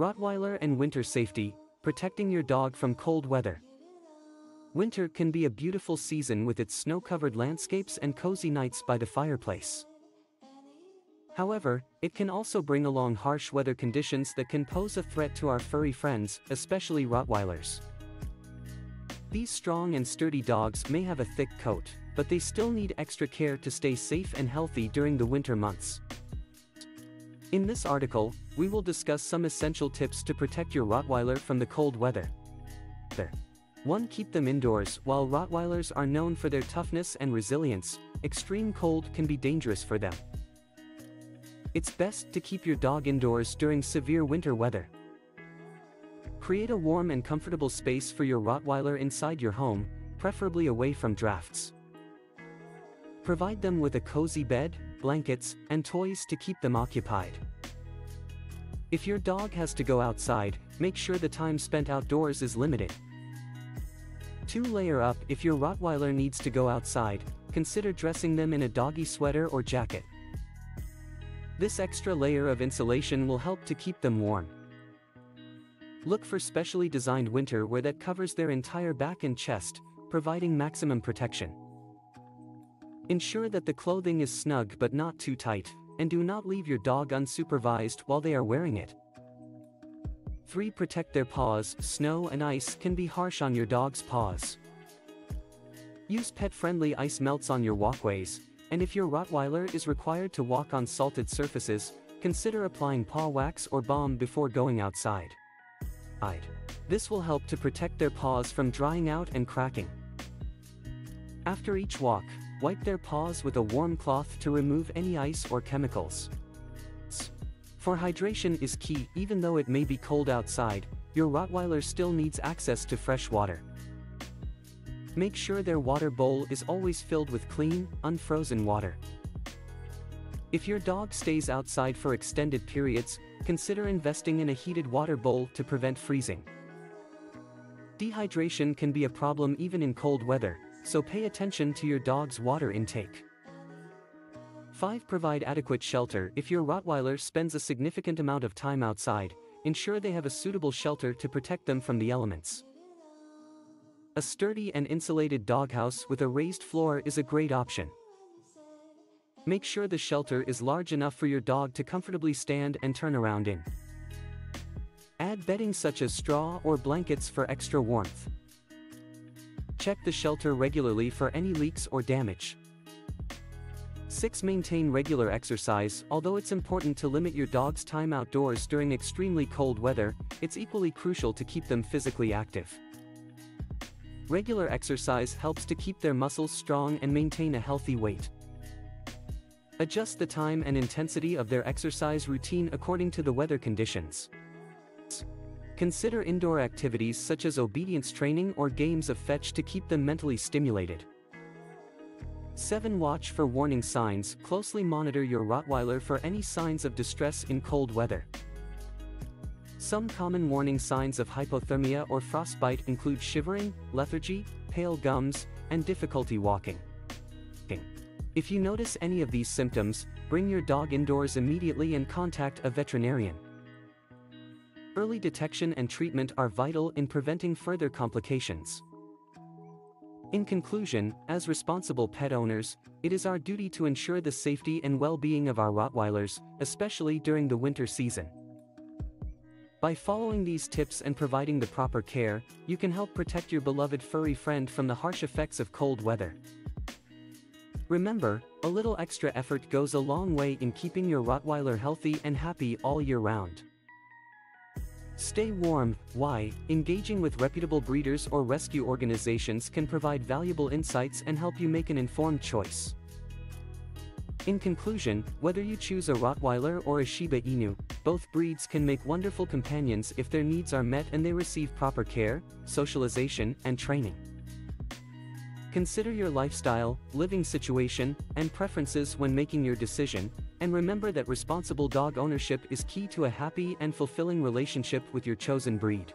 Rottweiler and winter safety, protecting your dog from cold weather. Winter can be a beautiful season with its snow-covered landscapes and cozy nights by the fireplace. However, it can also bring along harsh weather conditions that can pose a threat to our furry friends, especially Rottweilers. These strong and sturdy dogs may have a thick coat, but they still need extra care to stay safe and healthy during the winter months. In this article, we will discuss some essential tips to protect your Rottweiler from the cold weather. 1. Keep them indoors. While Rottweilers are known for their toughness and resilience, extreme cold can be dangerous for them. It's best to keep your dog indoors during severe winter weather. Create a warm and comfortable space for your Rottweiler inside your home, preferably away from drafts. Provide them with a cozy bed, blankets, and toys to keep them occupied. If your dog has to go outside, make sure the time spent outdoors is limited. 2. Layer up If your Rottweiler needs to go outside, consider dressing them in a doggy sweater or jacket. This extra layer of insulation will help to keep them warm. Look for specially designed winter wear that covers their entire back and chest, providing maximum protection. Ensure that the clothing is snug but not too tight, and do not leave your dog unsupervised while they are wearing it. 3. Protect their paws. Snow and ice can be harsh on your dog's paws. Use pet-friendly ice melts on your walkways, and if your Rottweiler is required to walk on salted surfaces, consider applying paw wax or balm before going outside. This will help to protect their paws from drying out and cracking. After each walk, Wipe their paws with a warm cloth to remove any ice or chemicals. For hydration is key even though it may be cold outside, your Rottweiler still needs access to fresh water. Make sure their water bowl is always filled with clean, unfrozen water. If your dog stays outside for extended periods, consider investing in a heated water bowl to prevent freezing. Dehydration can be a problem even in cold weather, so pay attention to your dog's water intake. 5. Provide adequate shelter. If your Rottweiler spends a significant amount of time outside, ensure they have a suitable shelter to protect them from the elements. A sturdy and insulated doghouse with a raised floor is a great option. Make sure the shelter is large enough for your dog to comfortably stand and turn around in. Add bedding such as straw or blankets for extra warmth. Check the shelter regularly for any leaks or damage. 6. Maintain regular exercise. Although it's important to limit your dog's time outdoors during extremely cold weather, it's equally crucial to keep them physically active. Regular exercise helps to keep their muscles strong and maintain a healthy weight. Adjust the time and intensity of their exercise routine according to the weather conditions. Consider indoor activities such as obedience training or games of fetch to keep them mentally stimulated. 7. Watch for warning signs. Closely monitor your Rottweiler for any signs of distress in cold weather. Some common warning signs of hypothermia or frostbite include shivering, lethargy, pale gums, and difficulty walking. If you notice any of these symptoms, bring your dog indoors immediately and contact a veterinarian. Early detection and treatment are vital in preventing further complications. In conclusion, as responsible pet owners, it is our duty to ensure the safety and well-being of our Rottweilers, especially during the winter season. By following these tips and providing the proper care, you can help protect your beloved furry friend from the harsh effects of cold weather. Remember, a little extra effort goes a long way in keeping your Rottweiler healthy and happy all year round. Stay warm. Why? Engaging with reputable breeders or rescue organizations can provide valuable insights and help you make an informed choice. In conclusion, whether you choose a Rottweiler or a Shiba Inu, both breeds can make wonderful companions if their needs are met and they receive proper care, socialization, and training. Consider your lifestyle, living situation, and preferences when making your decision, and remember that responsible dog ownership is key to a happy and fulfilling relationship with your chosen breed.